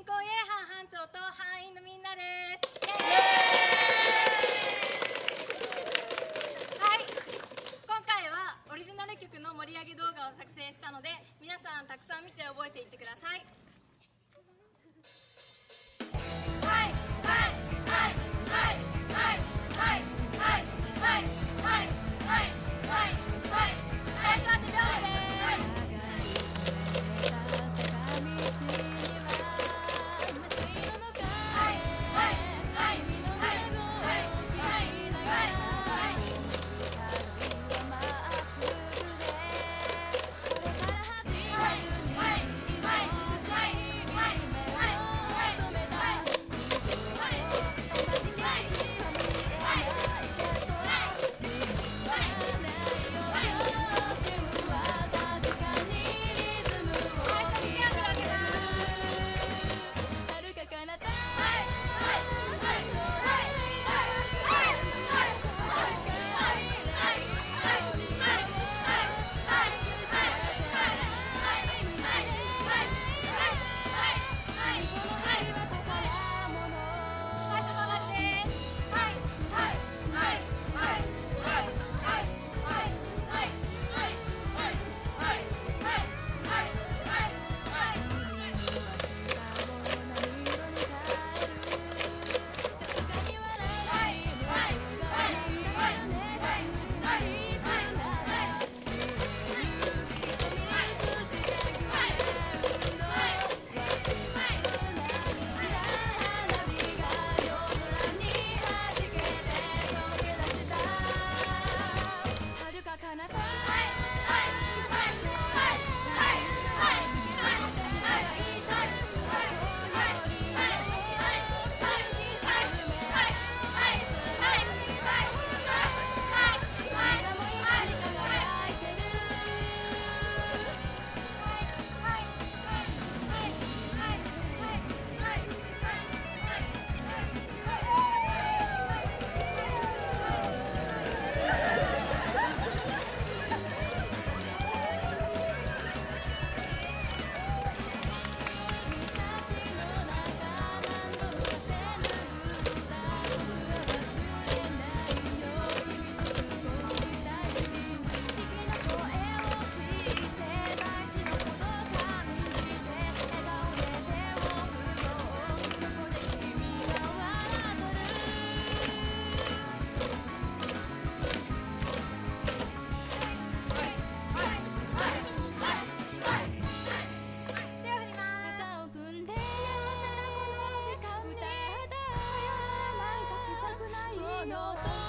進行 A 班班長と班員のみんなです。はい。今回はオリジナル曲の盛り上げ動画を作成したので皆さんたくさん見て覚えていってくださいの